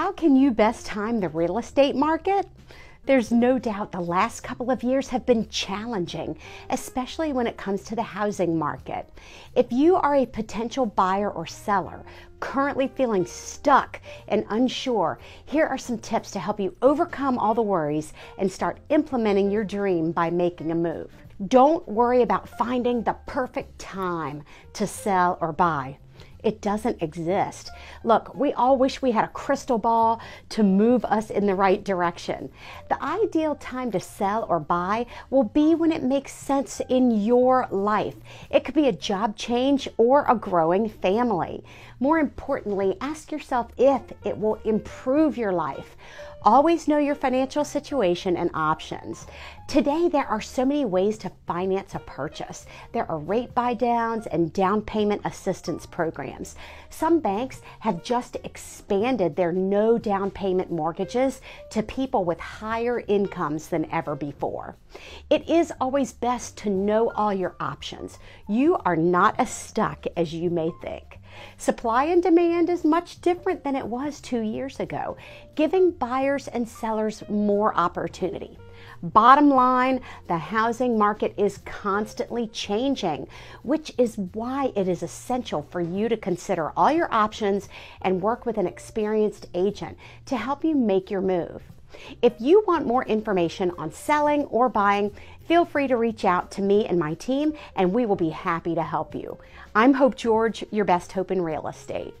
How can you best time the real estate market? There's no doubt the last couple of years have been challenging, especially when it comes to the housing market. If you are a potential buyer or seller currently feeling stuck and unsure, here are some tips to help you overcome all the worries and start implementing your dream by making a move. Don't worry about finding the perfect time to sell or buy. It doesn't exist. Look, we all wish we had a crystal ball to move us in the right direction. The ideal time to sell or buy will be when it makes sense in your life. It could be a job change or a growing family. More importantly, ask yourself if it will improve your life. Always know your financial situation and options. Today, there are so many ways to finance a purchase. There are rate buy downs and down payment assistance programs. Some banks have just expanded their no down payment mortgages to people with higher incomes than ever before. It is always best to know all your options. You are not as stuck as you may think. Supply and demand is much different than it was two years ago, giving buyers and sellers more opportunity. Bottom line, the housing market is constantly changing, which is why it is essential for you to consider all your options and work with an experienced agent to help you make your move. If you want more information on selling or buying, feel free to reach out to me and my team, and we will be happy to help you. I'm Hope George, your best hope in real estate.